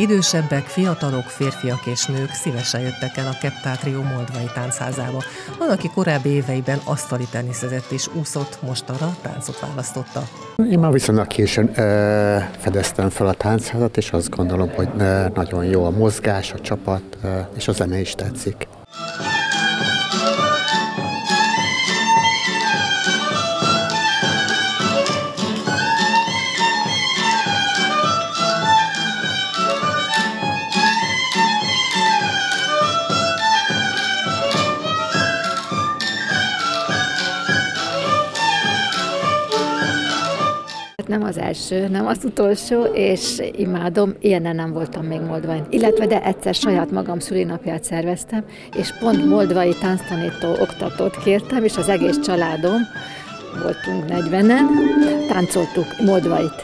Idősebbek, fiatalok, férfiak és nők szívesen jöttek el a Keptátrió Moldvai táncházába. Van, aki korábbi éveiben asztali teniszezett és úszott, most arra táncot választotta. Én már viszonylag későn ö, fedeztem fel a táncházat, és azt gondolom, hogy ö, nagyon jó a mozgás, a csapat, ö, és a zene is tetszik. Nem az első, nem az utolsó, és imádom, ilyenen nem voltam még Moldvain. Illetve de egyszer saját magam szülinapját szerveztem, és pont moldvai tánctanító oktatót kértem, és az egész családom, voltunk 40-en, táncoltuk moldvait.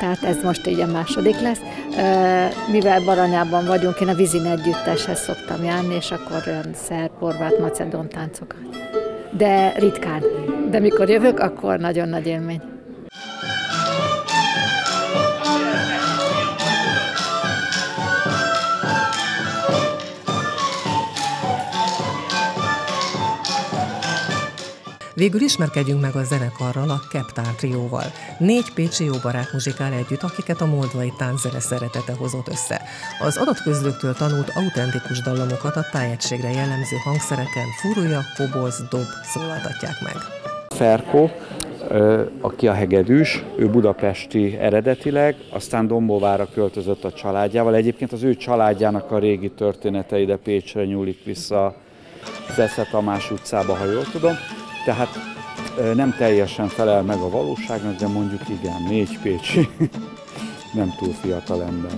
Tehát ez most így a második lesz. Mivel Baranyában vagyunk, én a Vizin együtteshez szoktam járni, és akkor olyan szerb, horvát, macedon táncokat. De ritkán. De mikor jövök, akkor nagyon nagy élmény. Végül ismerkedjünk meg a zenekarral, a Keptár trióval. Négy pécsi jó barát muzsikál együtt, akiket a moldvai tánczene szeretete hozott össze. Az adatközlőktől tanult autentikus dallamokat a tájegységre jellemző hangszereken furúja, koboz, dob szólaltatják meg. Ferko, aki a hegedűs, ő budapesti eredetileg, aztán Dombóvára költözött a családjával. Egyébként az ő családjának a régi története ide Pécsre nyúlik vissza Zesze Tamás utcába, ha jól tudom. Tehát nem teljesen felel meg a valóságnak, de mondjuk igen, négy pécsi, nem túl fiatal ember.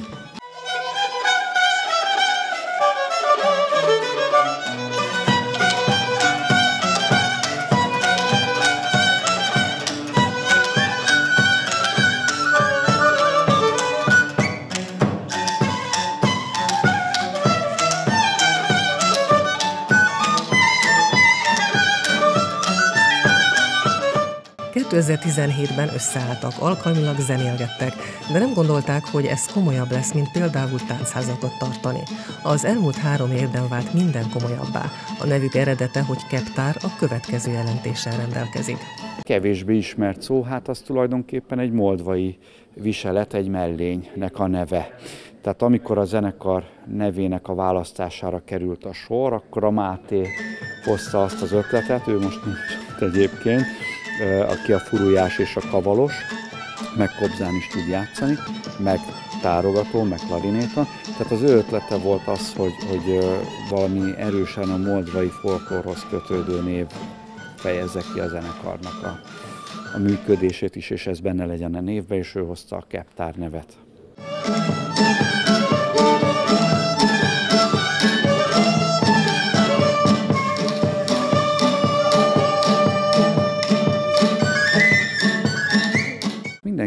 2017-ben összeálltak, alkalmilag zenélgettek, de nem gondolták, hogy ez komolyabb lesz, mint például táncházakat tartani. Az elmúlt három évben vált minden komolyabbá. A nevük eredete, hogy Keptár a következő jelentéssel rendelkezik. Kevésbé ismert szó, hát az tulajdonképpen egy moldvai viselet, egy mellénynek a neve. Tehát amikor a zenekar nevének a választására került a sor, akkor a Máté hozta azt az ötletet, ő most nincs egyébként, aki a furujás és a kavalos, meg kobzán is tud játszani, meg tárogató, meg klarinéta. Tehát az ő ötlete volt az, hogy, hogy valami erősen a moldvai folklorhoz kötődő név fejezze ki a zenekarnak a, a működését is, és ez benne legyen a névbe, és ő hozta a Keptár nevet.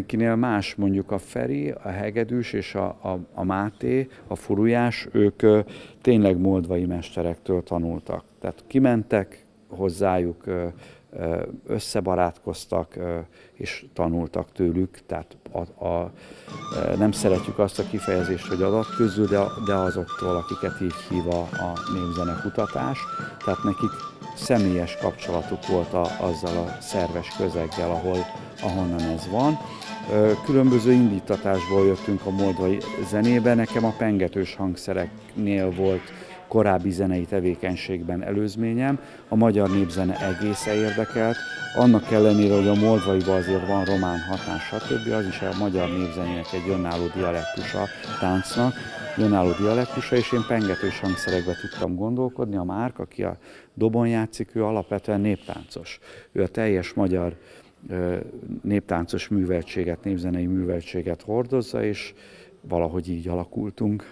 Mindenkinél más, mondjuk a Feri, a Hegedűs és a, a, a Máté, a Furujás, ők tényleg moldvai mesterektől tanultak. Tehát kimentek hozzájuk, összebarátkoztak és tanultak tőlük, tehát a, a, nem szeretjük azt a kifejezést, hogy adatközül, de, de azoktól, akiket így hív a, a kutatás, tehát nekik személyes kapcsolatuk volt a, azzal a szerves közeggel, ahol, ahonnan ez van. Különböző indítatásból jöttünk a moldvai zenébe, nekem a pengetős hangszereknél volt korábbi zenei tevékenységben előzményem, a magyar népzene egésze érdekelt, annak ellenére, hogy a moldvaiban azért van román hatás, stb. az is a magyar népzenének egy önálló dialektusa táncnak, önálló dialektusa, és én pengetős hangszerekbe tudtam gondolkodni. A Márk, aki a dobon játszik, ő alapvetően néptáncos. Ő a teljes magyar néptáncos műveltséget, népzenei műveltséget hordozza, és valahogy így alakultunk.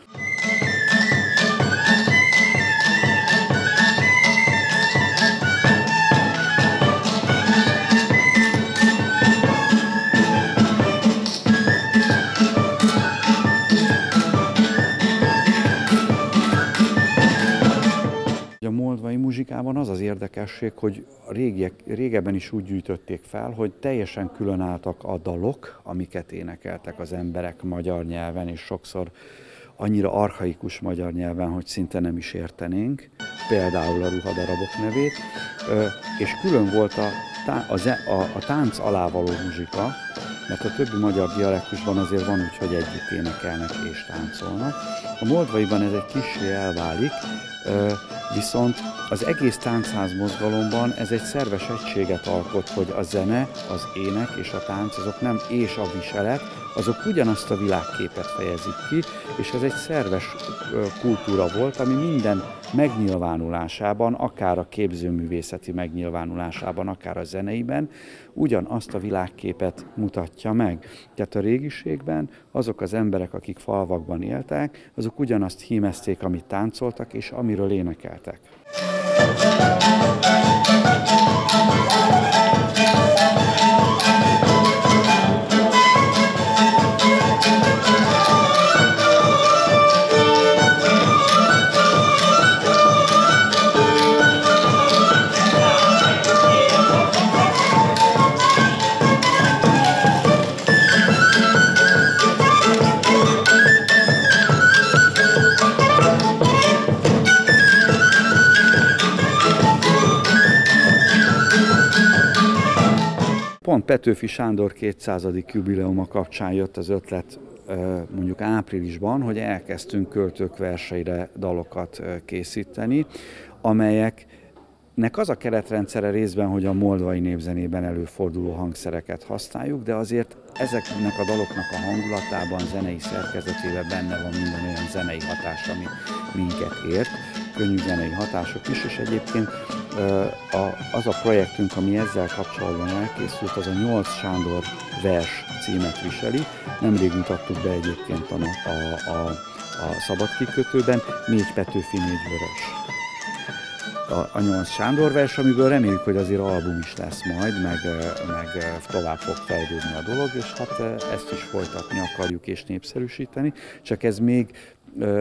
Muzsikában az az érdekesség, hogy régiek, régebben is úgy gyűjtötték fel, hogy teljesen különálltak a dalok, amiket énekeltek az emberek magyar nyelven, és sokszor annyira arhaikus magyar nyelven, hogy szinte nem is értenénk, például a ruhadarabok nevét, és külön volt a, a, a, a tánc alávaló muzsika, mert a többi magyar dialektusban azért van úgy, hogy együtt énekelnek és táncolnak. A moldvaiban ez egy kicsi elválik, viszont az egész táncház mozgalomban ez egy szerves egységet alkot, hogy a zene, az ének és a tánc, azok nem és a viselet, azok ugyanazt a világképet fejezik ki, és ez egy szerves kultúra volt, ami minden megnyilvánulásában, akár a képzőművészeti megnyilvánulásában, akár a zeneiben, ugyanazt a világképet mutatja meg. Tehát a régiségben azok az emberek, akik falvakban éltek, azok ugyanazt hímezték, amit táncoltak, és amiről énekeltek. Pont Petőfi Sándor 200. jubileuma kapcsán jött az ötlet mondjuk áprilisban, hogy elkezdtünk költők verseire dalokat készíteni, amelyek nek az a keretrendszere részben, hogy a moldvai népzenében előforduló hangszereket használjuk, de azért ezeknek a daloknak a hangulatában, zenei szerkezetében benne van minden olyan zenei hatás, ami minket ért, könnyű zenei hatások is, és egyébként az a projektünk, ami ezzel kapcsolatban elkészült, az a 8 Sándor vers címet viseli. Nemrég mutattuk be egyébként a, a, a, a szabad kikötőben, négy Petőfi, négy vörös a, a nyolc Sándor vers, amiből reméljük, hogy azért album is lesz majd, meg, meg tovább fog fejlődni a dolog, és hát ezt is folytatni akarjuk és népszerűsíteni, csak ez még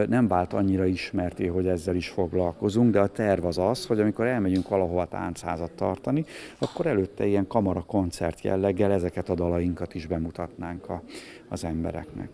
nem vált annyira ismerté, hogy ezzel is foglalkozunk, de a terv az az, hogy amikor elmegyünk valahova táncházat tartani, akkor előtte ilyen kamara koncert jelleggel ezeket a dalainkat is bemutatnánk a, az embereknek.